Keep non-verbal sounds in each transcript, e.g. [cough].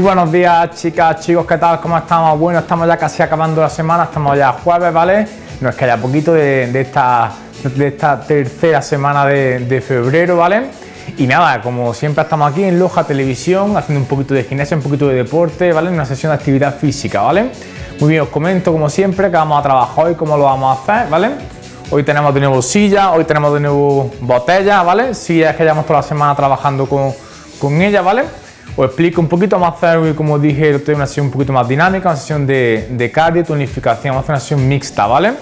Muy buenos días chicas, chicos, ¿qué tal? ¿Cómo estamos? Bueno, estamos ya casi acabando la semana, estamos ya jueves, ¿vale? Nos queda poquito de, esta, de esta tercera semana de, febrero, ¿vale? Y nada, como siempre estamos aquí en Loja Televisión, haciendo un poquito de gimnasia, un poquito de deporte, ¿vale? Una sesión de actividad física, ¿vale? Muy bien, os comento como siempre que vamos a trabajar hoy, cómo lo vamos a hacer, ¿vale? Hoy tenemos de nuevo silla, hoy tenemos de nuevo botella, ¿vale? Sillas que llevamos toda la semana trabajando con, con ella, ¿vale? Os explico un poquito más y como dije, una sesión un poquito más dinámica, una sesión de, de cardio, tonificación, vamos a hacer una sesión mixta, ¿vale?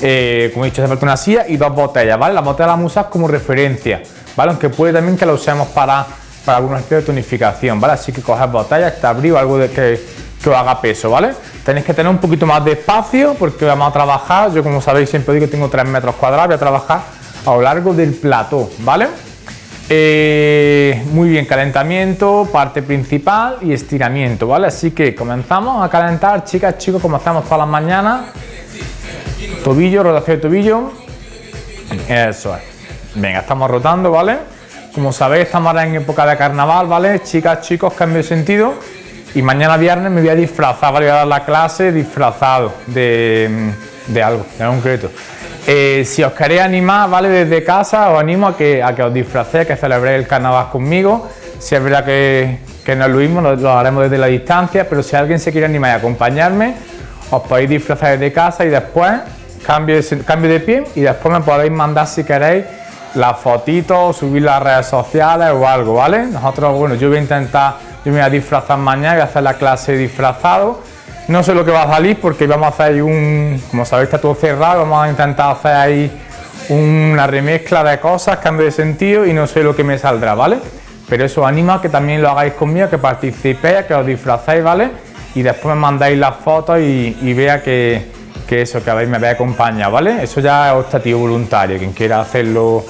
Eh, como he dicho, hace falta una silla y dos botellas, ¿vale? Las botellas las vamos a usar como referencia, ¿vale? Aunque puede también que la usemos para, para algunos ejercicios de tonificación, ¿vale? Así que coger botellas, este abrigo, algo de que, que os haga peso, ¿vale? Tenéis que tener un poquito más de espacio porque vamos a trabajar, yo como sabéis siempre digo que tengo 3 metros cuadrados, voy a trabajar a lo largo del plató, ¿vale? Eh, muy bien, calentamiento, parte principal y estiramiento, ¿vale? Así que comenzamos a calentar, chicas, chicos, como hacemos todas las mañanas. Tobillo, rotación de tobillo. Eso es. Venga, estamos rotando, ¿vale? Como sabéis, estamos ahora en época de carnaval, ¿vale? Chicas, chicos, cambio de sentido. Y mañana viernes me voy a disfrazar, ¿vale? Voy a dar la clase disfrazado de, de algo, de concreto. Eh, si os queréis animar, ¿vale? Desde casa os animo a que, a que os disfracéis, que celebréis el carnaval conmigo. Si es verdad que, que no es lo mismo, lo, haremos desde la distancia, pero si alguien se quiere animar y acompañarme, os podéis disfrazar desde casa y después cambio de, cambio de pie y después me podéis mandar si queréis las fotitos, subir las redes sociales o algo, ¿vale? Nosotros, bueno, yo voy a intentar, yo me voy a disfrazar mañana, voy a hacer la clase disfrazado no sé lo que va a salir porque vamos a hacer ahí un, como sabéis está todo cerrado, vamos a intentar hacer ahí una remezcla de cosas, cambio de sentido y no sé lo que me saldrá, ¿vale? Pero eso anima a que también lo hagáis conmigo, que participéis, que os disfrazáis, ¿vale? Y después me mandáis las fotos y, vea que, que, eso, que habéis, me habéis acompañado, ¿vale? Eso ya es optativo voluntario, quien quiera hacerlo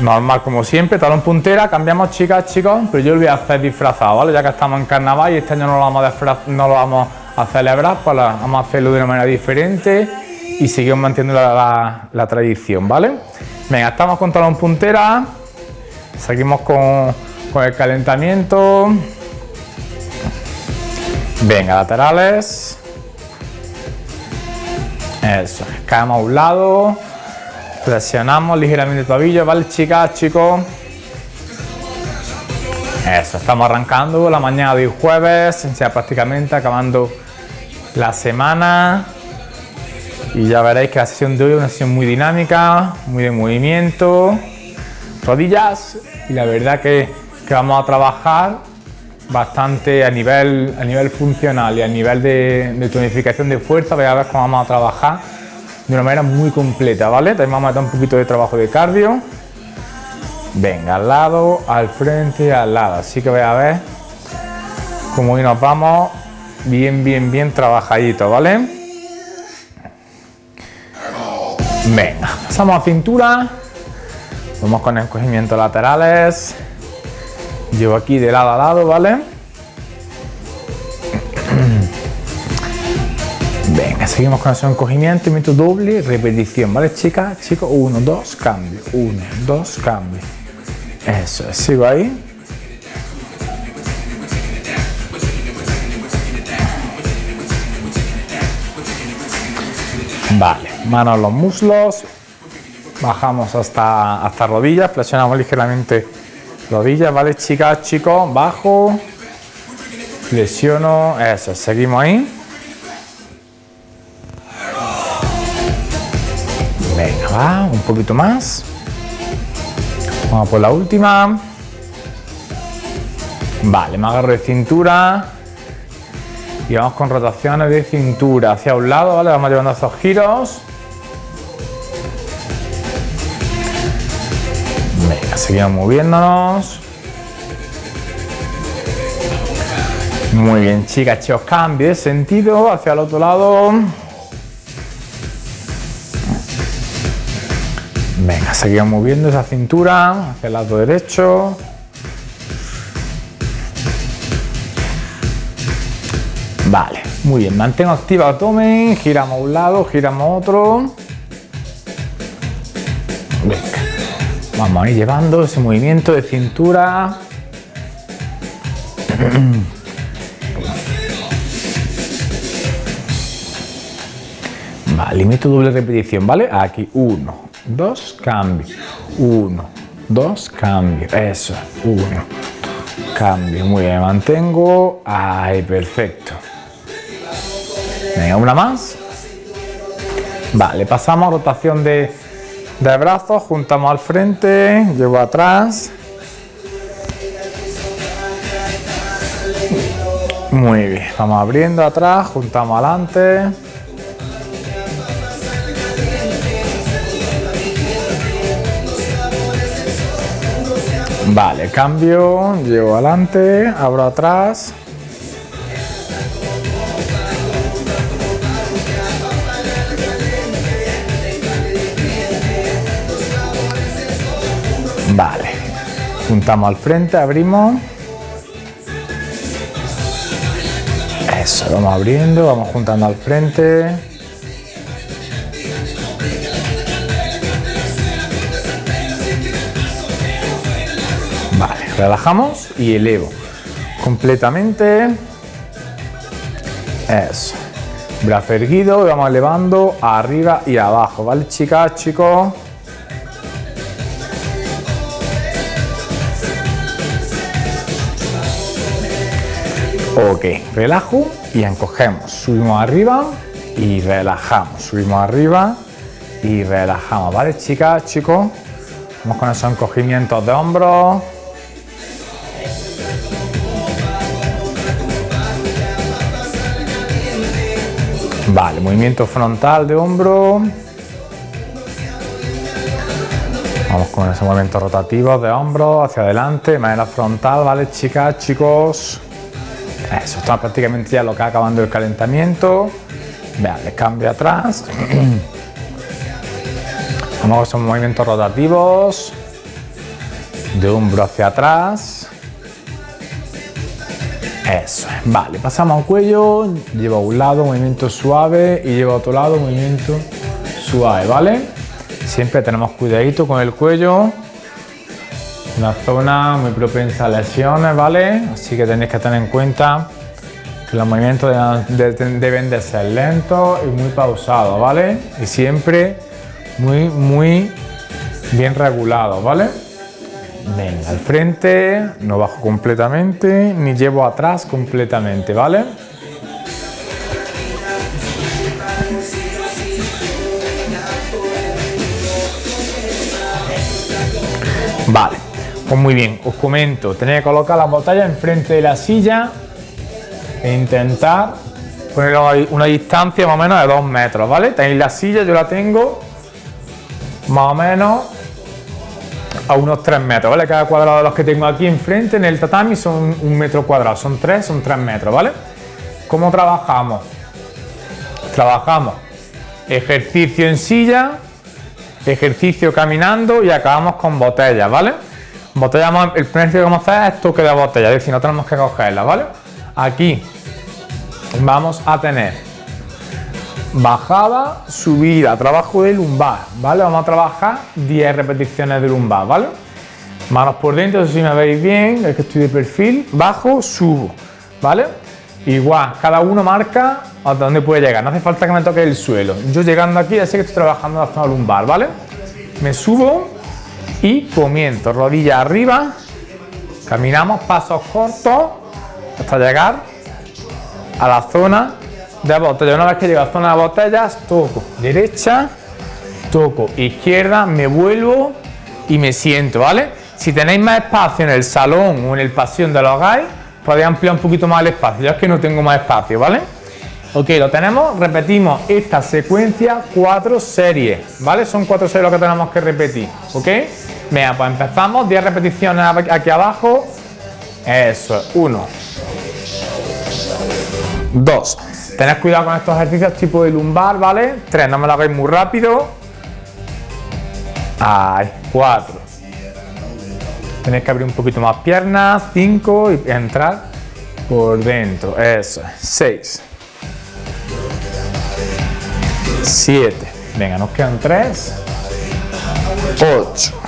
normal como siempre, talón puntera, cambiamos chicas, chicos, pero yo lo voy a hacer disfrazado, ¿vale? Ya que estamos en carnaval y este año no lo vamos a, no lo vamos a celebrar, pues vamos a hacerlo de una manera diferente y seguimos manteniendo la, tradición, ¿vale? Venga, estamos con talón puntera, seguimos con, con el calentamiento. Venga, laterales. Eso, caemos a un lado Flexionamos ligeramente el tobillo, ¿vale, chicas, chicos? Eso, estamos arrancando la mañana de jueves, ya prácticamente acabando la semana. Y ya veréis que la sesión de hoy es una sesión muy dinámica, muy de movimiento, rodillas. Y la verdad que, que vamos a trabajar bastante a nivel, a nivel funcional y a nivel de, de tonificación de fuerza. Voy a ver cómo vamos a trabajar de una manera muy completa, ¿vale? También vamos a meter un poquito de trabajo de cardio. Venga, al lado, al frente, al lado. Así que voy a ver cómo hoy nos vamos bien, bien, bien trabajadito, ¿vale? Venga, pasamos a cintura. Vamos con encogimientos laterales. Llevo aquí de lado a lado, ¿vale? Seguimos con el encogimiento, meto doble, repetición, ¿vale, chicas? Chicos, uno, dos, cambio, uno, dos, cambio. Eso, sigo ahí. Vale, manos a los muslos, bajamos hasta, hasta rodillas, flexionamos ligeramente rodillas, ¿vale, chicas, chicos? Bajo, flexiono, eso, seguimos ahí. Un poquito más. Vamos por la última. Vale, me agarro de cintura. Y vamos con rotaciones de cintura hacia un lado, ¿vale? Vamos llevando esos giros. Venga, seguimos moviéndonos. Muy bien, chicas, chicos, cambio de sentido hacia el otro lado. Seguimos moviendo esa cintura hacia el lado derecho. Vale, muy bien, mantengo activa el abdomen, giramos a un lado, giramos a otro. Venga, vamos a ir llevando ese movimiento de cintura. Vale, limito doble repetición, ¿vale? Aquí, uno, dos, cambio. Uno, dos, cambio. Eso, uno, cambio. Muy bien, mantengo. Ahí, perfecto. Venga, una más. Vale, pasamos a rotación de, de brazos, juntamos al frente, llevo atrás. Muy bien, vamos abriendo atrás, juntamos adelante. Vale, cambio, llevo adelante, abro atrás. Vale, juntamos al frente, abrimos. Eso, vamos abriendo, vamos juntando al frente. Relajamos y elevo completamente. Eso. Brazo erguido y vamos elevando arriba y abajo, ¿vale, chicas, chicos? Ok, relajo y encogemos. Subimos arriba y relajamos. Subimos arriba y relajamos, ¿vale, chicas, chicos? Vamos con esos encogimientos de hombros. Vale, movimiento frontal de hombro. Vamos con ese movimiento rotativo de hombro hacia adelante, de manera frontal, ¿vale, chicas, chicos? Eso, está prácticamente ya lo que acabando el calentamiento. Vale, cambio atrás. Vamos con esos movimientos rotativos. De hombro hacia atrás. Eso Vale, pasamos al cuello, llevo a un lado movimiento suave y llevo a otro lado movimiento suave, ¿vale? Siempre tenemos cuidadito con el cuello. Una zona muy propensa a lesiones, ¿vale? Así que tenéis que tener en cuenta que los movimientos deben de ser lentos y muy pausados, ¿vale? Y siempre muy, muy bien regulados, ¿vale? Venga, al frente, no bajo completamente, ni llevo atrás completamente, ¿vale? Vale, pues muy bien, os comento, tenéis que colocar la botella enfrente de la silla e intentar poner una distancia más o menos de dos metros, ¿vale? Tenéis la silla, yo la tengo más o menos a unos 3 metros, ¿vale? Cada cuadrado de los que tengo aquí enfrente en el tatami son un metro cuadrado, son 3, son 3 metros, ¿vale? ¿Cómo trabajamos? Trabajamos ejercicio en silla, ejercicio caminando y acabamos con botellas, ¿vale? Botella, el primer que vamos a hacer es toque de botella, es decir, no tenemos que cogerla, ¿vale? Aquí vamos a tener bajada, subida, trabajo de lumbar, ¿vale? Vamos a trabajar 10 repeticiones de lumbar, ¿vale? Manos por dentro, si me veis bien, es que estoy de perfil, bajo, subo, ¿vale? Igual, cada uno marca a dónde puede llegar, no hace falta que me toque el suelo. Yo llegando aquí ya sé que estoy trabajando la zona lumbar, ¿vale? Me subo y comienzo, rodilla arriba, caminamos pasos cortos hasta llegar a la zona de botella. Una vez que llego a zona de botellas, toco derecha, toco izquierda, me vuelvo y me siento, ¿vale? Si tenéis más espacio en el salón o en el pasillo donde lo hagáis, podéis ampliar un poquito más el espacio. Yo es que no tengo más espacio, ¿vale? Ok, lo tenemos, repetimos esta secuencia cuatro series, ¿vale? Son cuatro series lo que tenemos que repetir, ¿ok? Venga, pues empezamos, 10 repeticiones aquí abajo. Eso, uno. Dos. Tened cuidado con estos ejercicios tipo de lumbar, ¿vale? Tres, no me lo hagáis muy rápido. Ahí, cuatro. Tenéis que abrir un poquito más piernas. Cinco y entrar por dentro. Eso. Seis. Siete. Venga, nos quedan tres. Ocho.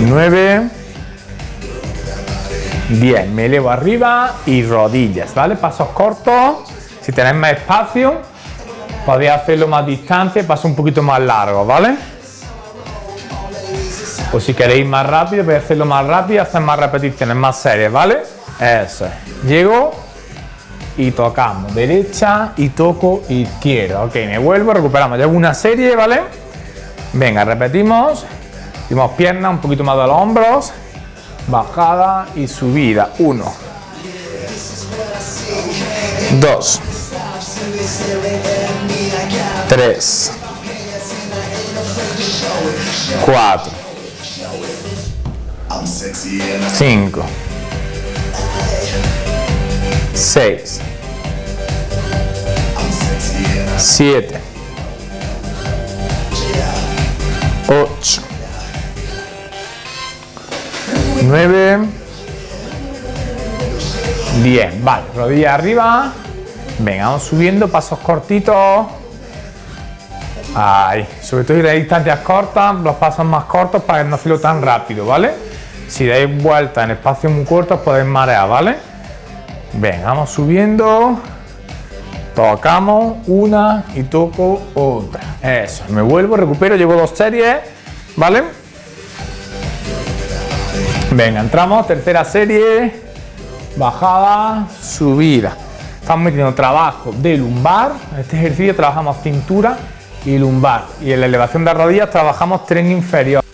Nueve. Bien, me elevo arriba y rodillas, ¿vale? Pasos cortos. Si tenéis más espacio, podéis hacerlo más distancia y paso un poquito más largo, ¿vale? O si queréis más rápido, podéis hacerlo más rápido y hacer más repeticiones, más series, ¿vale? Eso Llego y tocamos derecha y toco izquierda. Ok, me vuelvo, recuperamos. Llevo una serie, ¿vale? Venga, repetimos. Dimos piernas, un poquito más de los hombros. Bajada y subida. Uno. Dos. Tres. Cuatro. Cinco. 6, 7, 8, 9, 10. Vale, rodilla arriba. Venga, vamos subiendo, pasos cortitos. Ahí, sobre todo si de distancias cortas, los pasos más cortos para que no hacerlo tan rápido, ¿vale? Si dais vuelta en espacios muy cortos podéis marear, ¿vale? Venga, vamos subiendo. Tocamos una y toco otra. Eso, me vuelvo, recupero, llevo dos series, ¿vale? Venga, entramos, tercera serie, bajada, subida. Estamos metiendo trabajo de lumbar. En este ejercicio trabajamos cintura y lumbar. Y en la elevación de rodillas trabajamos tren inferior.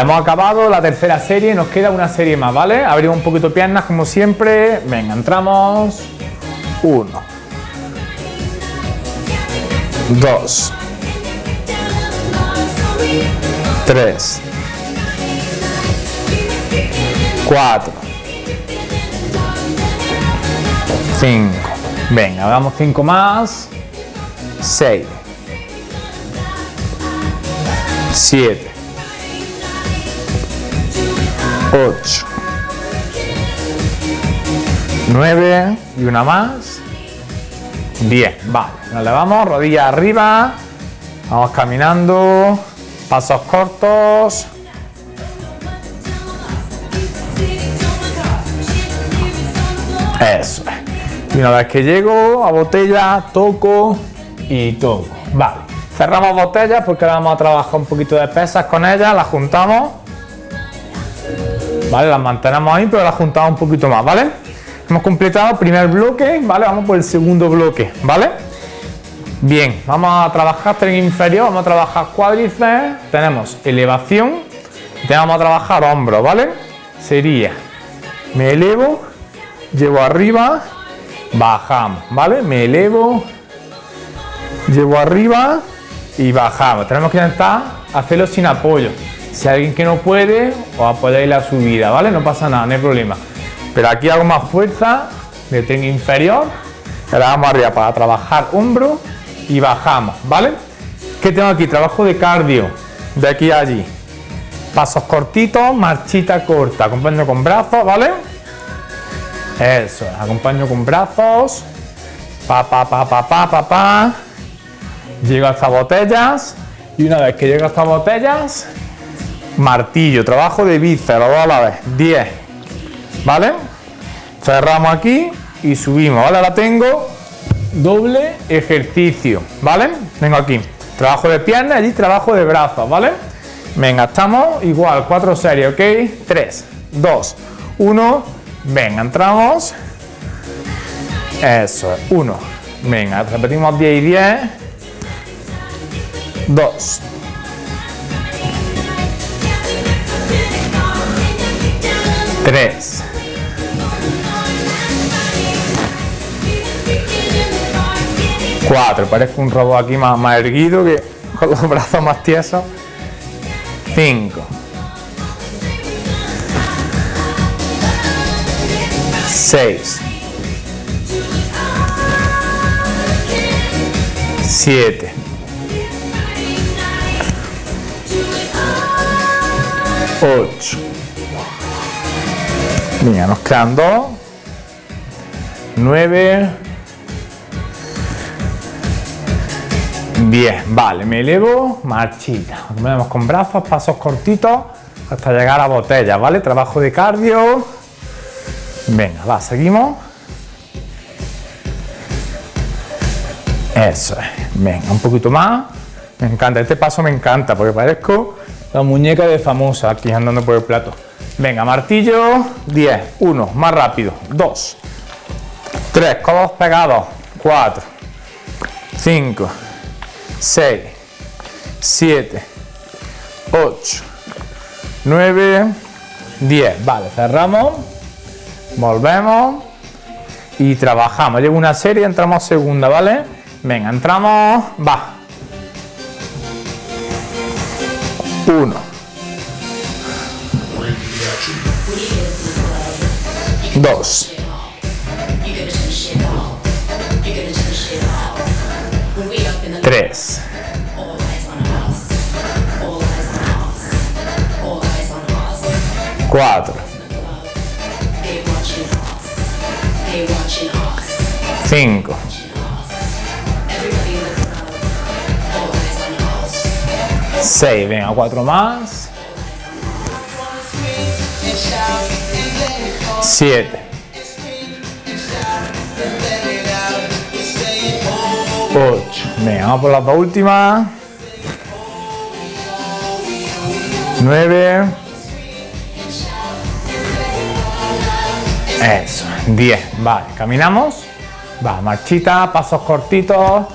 Hemos acabado la tercera serie, nos queda una serie más, ¿vale? Abrimos un poquito piernas como siempre. Venga, entramos. Uno. Dos. Tres. Cuatro. Cinco. Venga, hagamos cinco más. Seis. Siete. 8, 9 y una más. 10, vale, nos levamos, rodilla arriba, vamos caminando, pasos cortos. Eso. Y una vez que llego a botella, toco y toco. Vale. Cerramos botellas porque ahora vamos a trabajar un poquito de pesas con ellas, las juntamos ¿vale? Las mantenemos ahí, pero las juntamos un poquito más, ¿vale? Hemos completado el primer bloque, ¿vale? Vamos por el segundo bloque, ¿vale? Bien, vamos a trabajar tren inferior, vamos a trabajar cuádriceps, tenemos elevación, y vamos a trabajar hombros, ¿vale? Sería, me elevo, llevo arriba, bajamos, ¿vale? Me elevo, llevo arriba y bajamos. Tenemos que intentar hacerlo sin apoyo. Si alguien que no puede, os apoyáis la subida, ¿vale? No pasa nada, no hay problema. Pero aquí hago más fuerza de tren inferior. Ahora vamos arriba para trabajar hombro y bajamos, ¿vale? ¿Qué tengo aquí? Trabajo de cardio, de aquí a allí. Pasos cortitos, marchita corta. Acompaño con brazos, ¿vale? Eso, acompaño con brazos. Pa, pa, pa, pa, pa, pa, pa. Llego hasta botellas. Y una vez que llego hasta botellas, martillo, trabajo de bíceps, lo a la vez, 10, ¿vale? Cerramos aquí y subimos, ¿vale? Ahora tengo doble ejercicio, ¿vale? Tengo aquí trabajo de piernas y trabajo de brazos, ¿vale? Venga, estamos igual, cuatro series, ¿ok? 3, 2, 1, venga, entramos. Eso es, 1, venga, repetimos 10 y 10. 2, 3, 4, parezco un robot aquí más, más erguido que [laughs] con los brazos más tiesos, 5, 6, 7, 8. Venga, nos quedan dos. 9. 10. Vale, me elevo, marchita. Nos con brazos, pasos cortitos hasta llegar a la botella, ¿vale? Trabajo de cardio. Venga, va, seguimos. Eso es. Venga, un poquito más. Me encanta, este paso me encanta porque parezco la muñeca de famosa aquí andando por el plato. Venga, martillo, 10, 1, más rápido, 2, 3, codos pegados, 4, 5, 6, 7, 8, 9, 10. Vale, cerramos, volvemos. Y trabajamos. Llevo una serie, entramos segunda, ¿vale? Venga, entramos, va. 1. 2. 3. 4. 5. 6, venga, 4 más. 7. 8. Venga, vamos por la última. 9. Eso, 10. Vale, caminamos. Va, marchita, pasos cortitos.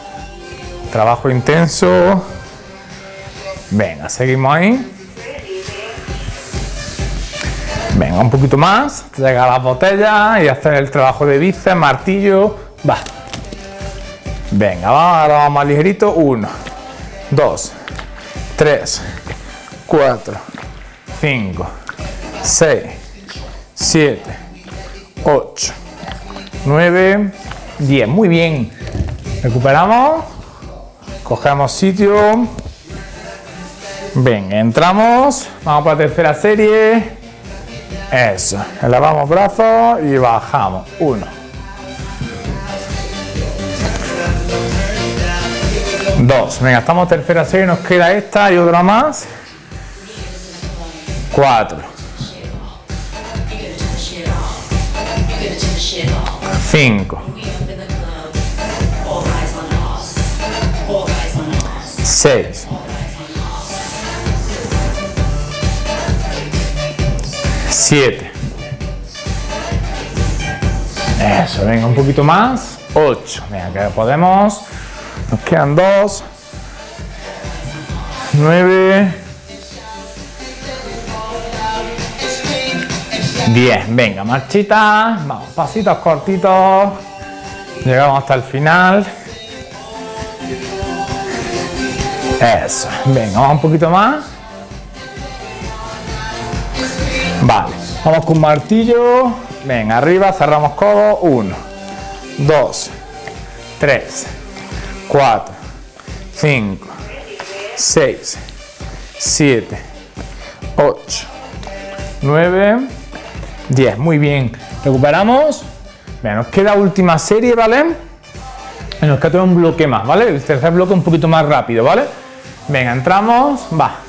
Trabajo intenso. Venga, seguimos ahí. Venga, un poquito más, llegar a las botellas y hacer el trabajo de bíceps, martillo, va. Venga, vamos, ahora vamos más ligerito. Uno, dos, tres, cuatro, cinco, seis, siete, ocho, nueve, diez. Muy bien. Recuperamos, cogemos sitio. Venga, entramos, vamos para la tercera serie. Eso, elevamos brazos y bajamos. Uno. Dos. Venga, estamos tercera serie, nos queda esta y otra más. Cuatro. Cinco. Seis. 7. Eso, venga, un poquito más. 8. Venga, que podemos. Nos quedan 2. 9. 10. Venga, marchita. Vamos, pasitos cortitos. Llegamos hasta el final. Eso. Venga, vamos un poquito más. Vale, vamos con martillo. Venga, arriba, cerramos codo. 1, 2, 3, 4, 5, 6, 7, 8, 9, 10. Muy bien. Recuperamos. Venga, nos queda última serie, ¿vale? Y nos queda un bloque más, ¿vale? El tercer bloque un poquito más rápido, ¿vale? Venga, entramos. Va.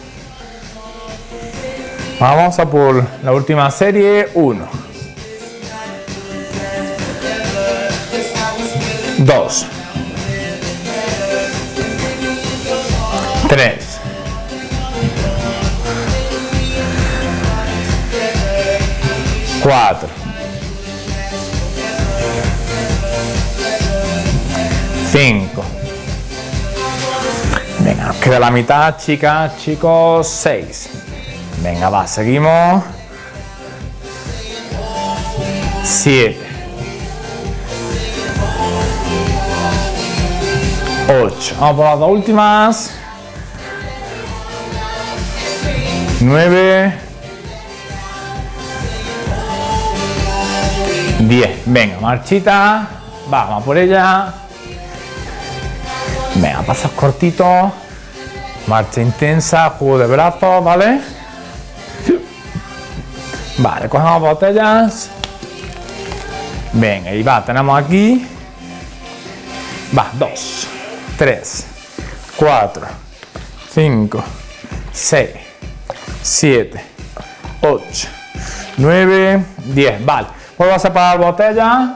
Vamos a por la última serie. 1. 2. 3. 4. 5. Venga, nos queda la mitad, chicas, chicos, 6. Venga, va, seguimos. 7. 8. Vamos por las dos últimas. 9. 10. Venga, marchita. Vamos por ella. Venga, pasos cortitos. Marcha intensa, juego de brazos, ¿vale? Vale, cogemos botellas. Venga, y va, tenemos aquí. Va, 2, 3, 4, 5, 6, 7, 8, 9, 10. Vale, vuelvo a separar botellas.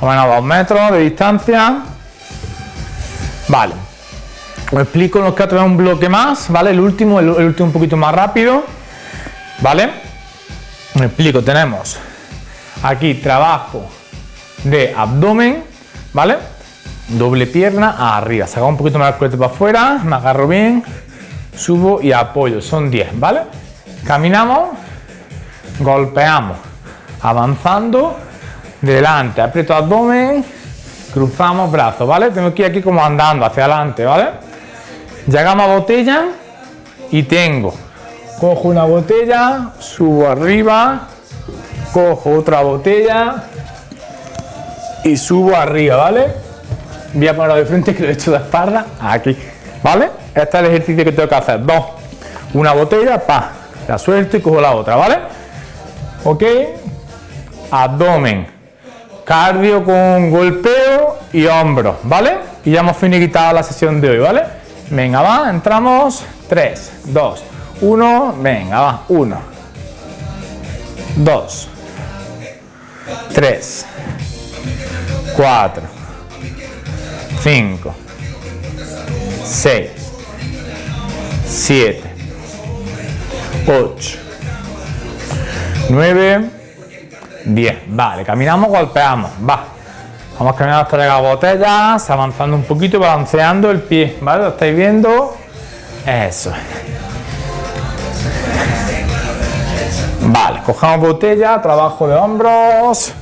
O menos 2 metros de distancia. Vale. Os explico los que tenemos un bloque más, ¿vale? El último, el último un poquito más rápido, ¿vale? Me explico, tenemos aquí trabajo de abdomen, ¿vale? Doble pierna arriba, saco un poquito más el cuerpo para afuera, me agarro bien, subo y apoyo, son 10, ¿vale? Caminamos, golpeamos, avanzando, delante, aprieto abdomen, cruzamos brazos, ¿vale? Tengo que ir aquí como andando hacia adelante, ¿vale? Llegamos a botella y tengo, cojo una botella, subo arriba, cojo otra botella y subo arriba, ¿vale? Voy a ponerlo de frente que lo he hecho de espalda, aquí, ¿vale? Este es el ejercicio que tengo que hacer, dos, una botella, pa, la suelto y cojo la otra, ¿vale? Ok, abdomen, cardio con golpeo y hombros, ¿vale? Y ya hemos finiquitado la sesión de hoy, ¿vale? Venga, va, entramos, 3, 2, 1, venga, va, 1, 2, 3, 4, 5, 6, 7, 8, 9, 10. Vale, caminamos, golpeamos, va. Vamos caminando hasta llegar a botellas, avanzando un poquito, balanceando el pie, ¿vale? ¿Lo estáis viendo? Eso. Vale, cojamos botella, trabajo de hombros.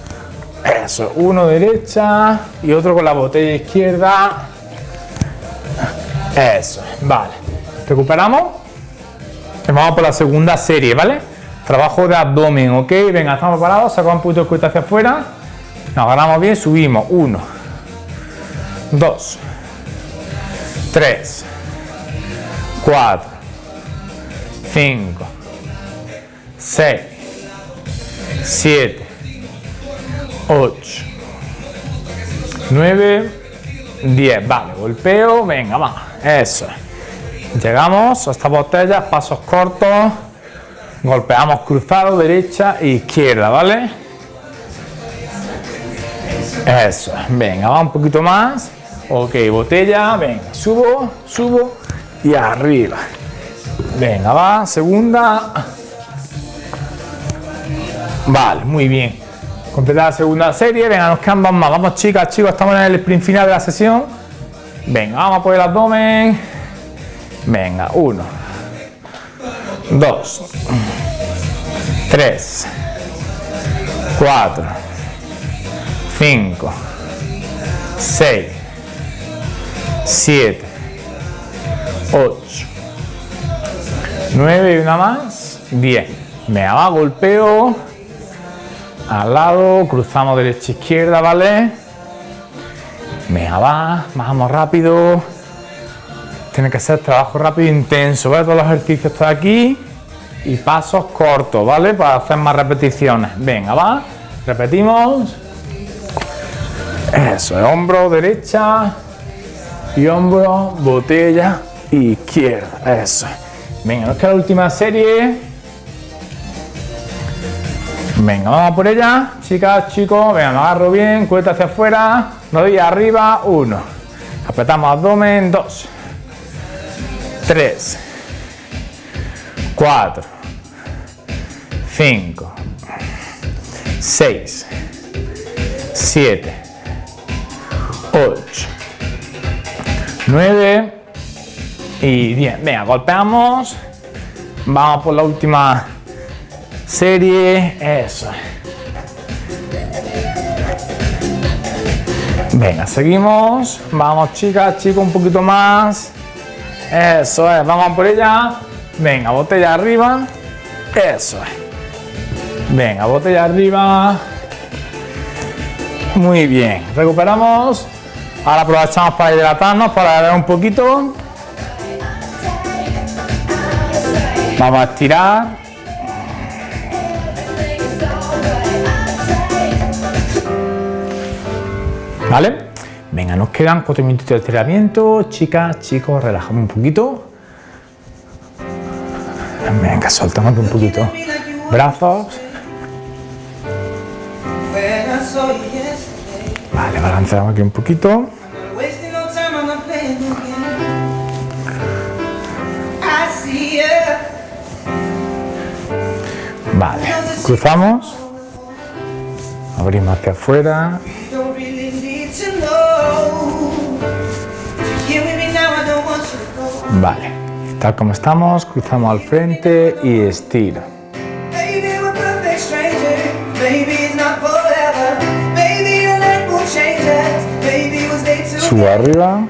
Eso, uno derecha y otro con la botella izquierda. Eso, vale. Recuperamos. Y vamos por la segunda serie, ¿vale? Trabajo de abdomen, ¿ok? Venga, estamos parados, sacamos un poquito el cuesta hacia afuera. Nos agarramos bien, subimos. Uno, dos, tres, cuatro, cinco, seis, siete, ocho, nueve, diez. Vale, golpeo, venga, va. Eso. Llegamos a estas botellas, pasos cortos. Golpeamos cruzado, derecha e izquierda, ¿vale? Eso, venga, va un poquito más. Ok, botella, venga, subo, subo y arriba. Venga, va, segunda. Vale, muy bien. Completada la segunda serie, venga, nos quedan más. Vamos chicas, chicos, estamos en el sprint final de la sesión. Venga, vamos a por el abdomen. Venga, uno, dos, tres, cuatro, 5, 6, 7, 8, 9 y una más, 10. Me va, golpeo, al lado, cruzamos derecha izquierda, ¿vale? Me va, bajamos rápido. Tiene que ser trabajo rápido e intenso, ¿vale? Todos los ejercicios están aquí y pasos cortos, ¿vale? Para hacer más repeticiones. Venga, va, repetimos. Eso, hombro derecha y hombro, botella izquierda. Eso. Venga, nos queda la última serie. Venga, vamos por ella. Chicas, chicos, venga, me agarro bien, cuesta hacia afuera, rodilla arriba, uno. Apretamos abdomen, dos. Tres. Cuatro. Cinco. Seis. Siete. 8, 9, Y bien, venga, golpeamos. Vamos por la última serie. Eso. Venga, seguimos. Vamos, chicas, chicos, un poquito más. Eso es, vamos por ella. Venga, botella arriba. Eso es. Venga, botella arriba. Muy bien. Recuperamos. Ahora aprovechamos para hidratarnos, para beber un poquito. Vamos a estirar. ¿Vale? Venga, nos quedan cuatro minutos de estiramiento. Chicas, chicos, relajamos un poquito. Venga, soltamos un poquito. Brazos. Vale, balanceamos aquí un poquito. Vale, cruzamos. Abrimos hacia afuera. Vale, tal como estamos, cruzamos al frente y estiro. Subo arriba.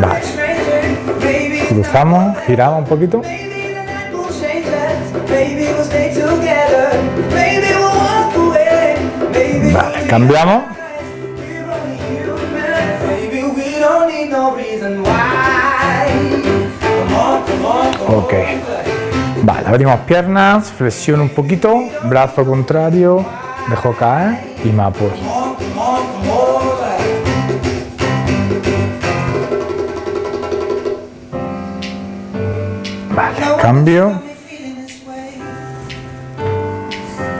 Vale. Cruzamos, giramos un poquito. Vale, cambiamos. Ok. Vale, abrimos piernas, flexiono un poquito, brazo contrario, dejo caer y me apoyo. Vale, cambio.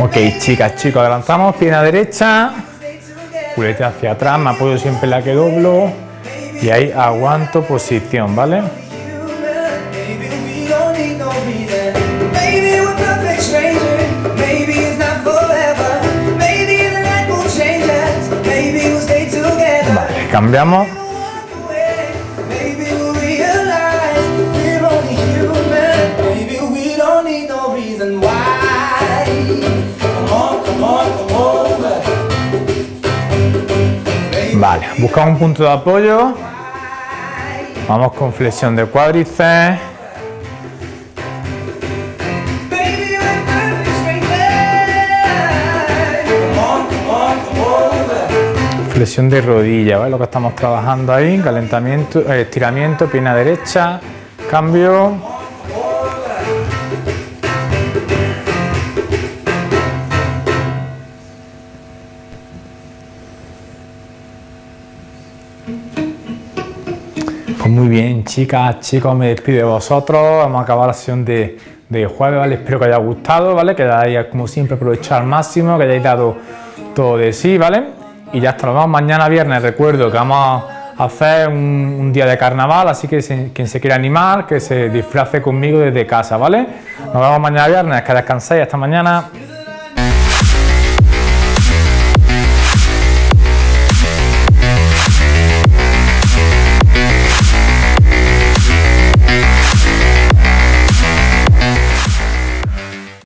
Ok, chicas, chicos, adelantamos, pierna derecha, culete hacia atrás, me apoyo siempre en la que doblo. Y ahí aguanto posición, ¿vale? Vale, cambiamos. Buscamos un punto de apoyo. Vamos con flexión de cuádriceps. Flexión de rodilla, ¿vale? Lo que estamos trabajando ahí, calentamiento, eh, estiramiento, pierna derecha, cambio. Pues muy bien, chicas, chicos, me despido de vosotros. Hemos acabado la sesión de, jueves, ¿vale? Espero que haya gustado, ¿vale? Que hayáis, como siempre, aprovechado al máximo, que hayáis dado todo de sí, ¿vale? Y ya hasta nos vemos mañana viernes. Recuerdo que vamos a hacer un, día de carnaval, así que quien se quiera animar, que se disfrace conmigo desde casa, ¿vale? Nos vemos mañana viernes, que descanséis, hasta mañana.